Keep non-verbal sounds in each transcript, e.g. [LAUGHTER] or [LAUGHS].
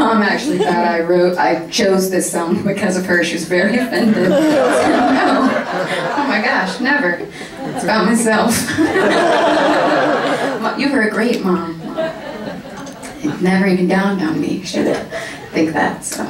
mom actually thought I wrote, I chose this song because of her. She was very offended. no. Oh my gosh, never. It's about myself. [LAUGHS] you were a great mom. It never even dawned on me. Should think that, so.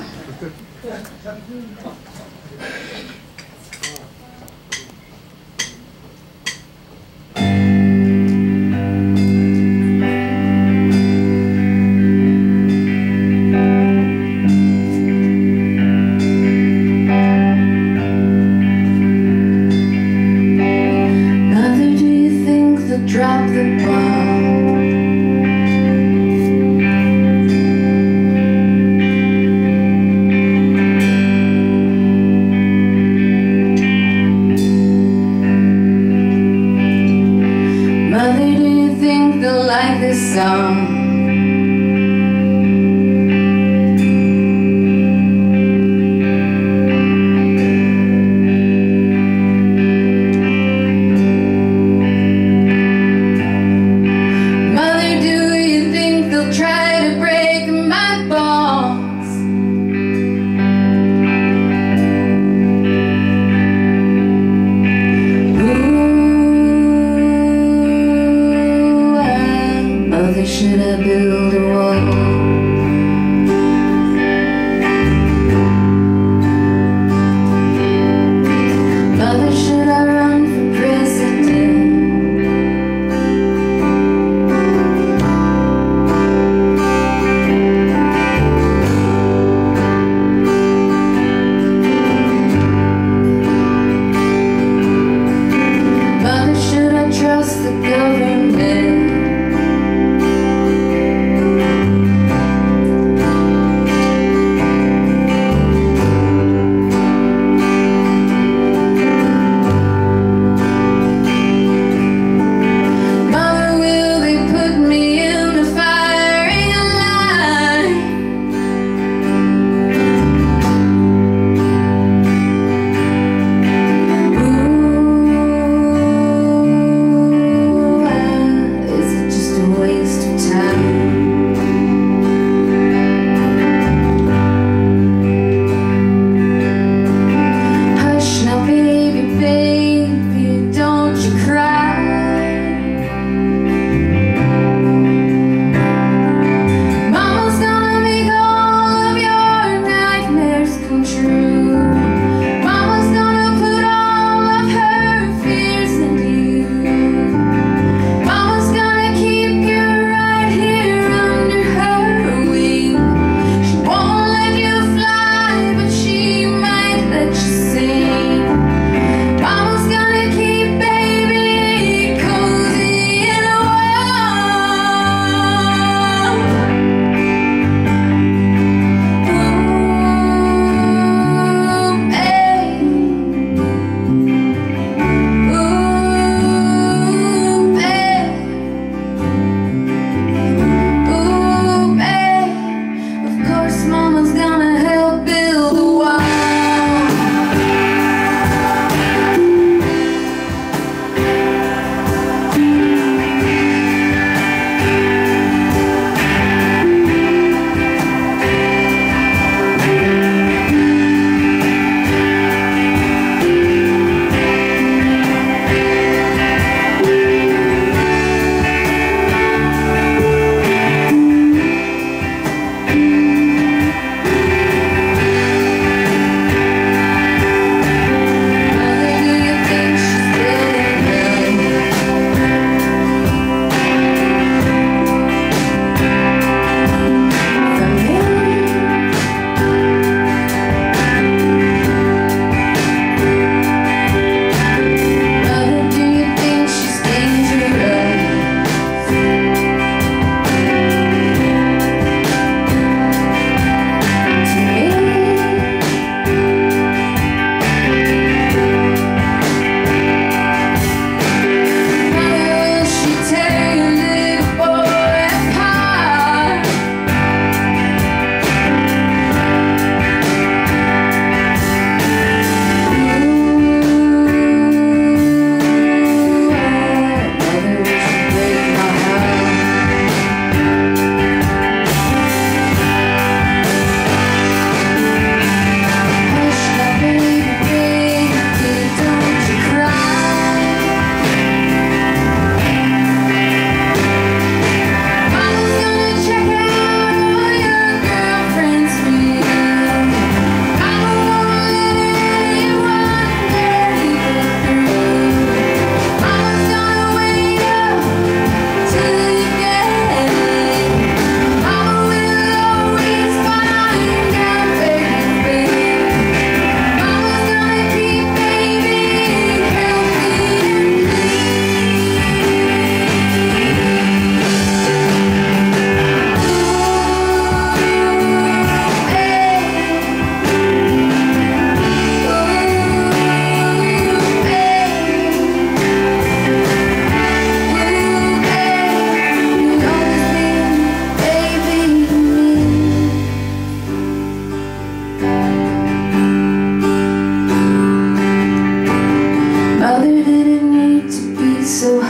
try so